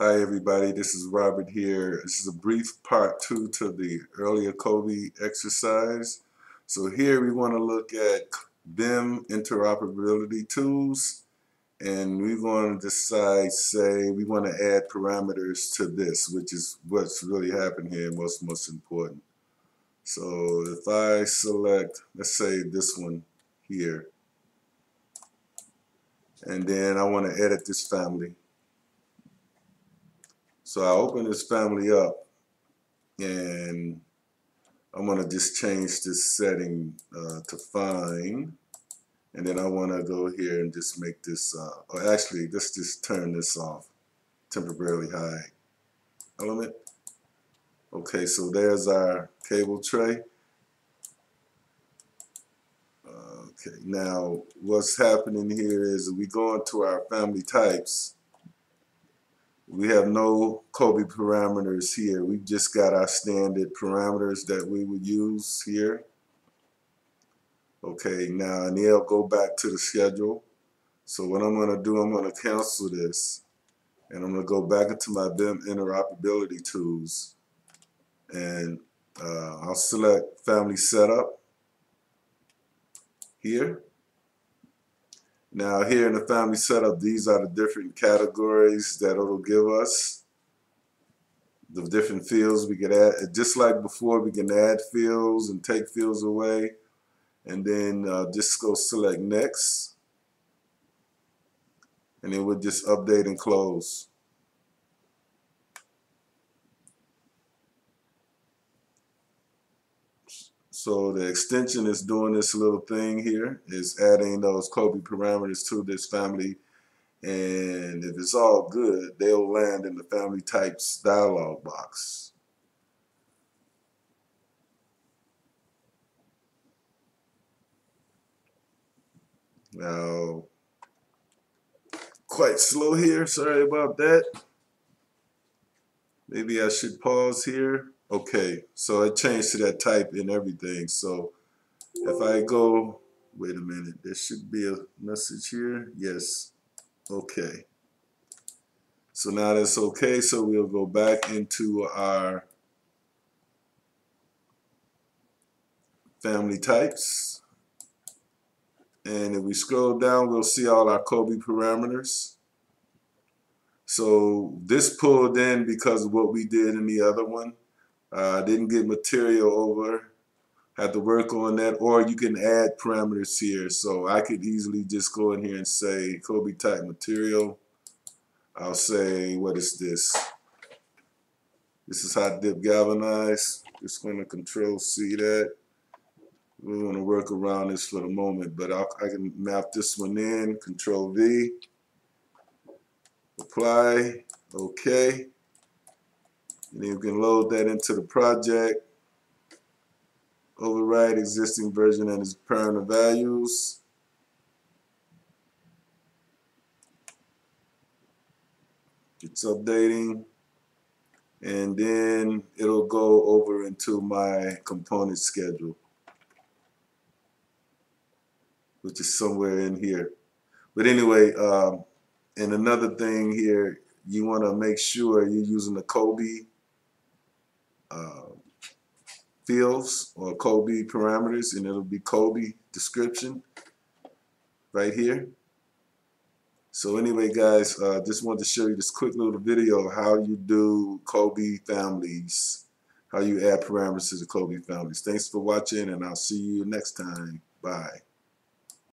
Hi everybody, this is Robert here. This is a brief part two to the earlier COBie exercise. So here we want to look at BIM interoperability tools and we're going to decide, say, we want to add parameters to this, which is what's really happened here what's most important. So if I select, let's say this one here, and then I want to edit this family. So I open this family up and I'm going to just change this setting uh, to fine. And then I want to go here and just make this, uh, or actually, let's just turn this off, temporarily high element. Okay, so there's our cable tray. Okay, now what's happening here is we go into our family types we have no COBie parameters here. We've just got our standard parameters that we would use here. Okay, now they'll go back to the schedule. So what I'm going to do, I'm going to cancel this. And I'm going to go back into my BIM interoperability tools. And uh, I'll select family setup here. Now here in the family setup, these are the different categories that it'll give us. The different fields we can add, just like before, we can add fields and take fields away. And then uh, just go select next. And then we'll just update and close. So the extension is doing this little thing here, is adding those COBie parameters to this family. And if it's all good, they'll land in the family types dialog box. Now, quite slow here, sorry about that. Maybe I should pause here. Okay, so it changed to that type and everything. So if I go, wait a minute, there should be a message here. Yes, okay. So now that's okay. So we'll go back into our family types. And if we scroll down, we'll see all our COBie parameters. So this pulled in because of what we did in the other one. Uh, didn't get material over. Had to work on that. Or you can add parameters here. So I could easily just go in here and say COBie type material. I'll say, what is this? This is hot dip galvanized. Just going to control C that. We want to work around this for the moment, but I'll, I can map this one in. Control V. Apply. Okay. And you can load that into the project. Override existing version and its parameter values. It's updating. And then it'll go over into my component schedule. Which is somewhere in here. But anyway, um, and another thing here, you want to make sure you're using the COBie uh, fields or COBie parameters and it'll be COBie description right here. So anyway guys, uh, just wanted to show you this quick little video of how you do COBie families, how you add parameters to the COBie families. Thanks for watching and I'll see you next time. Bye.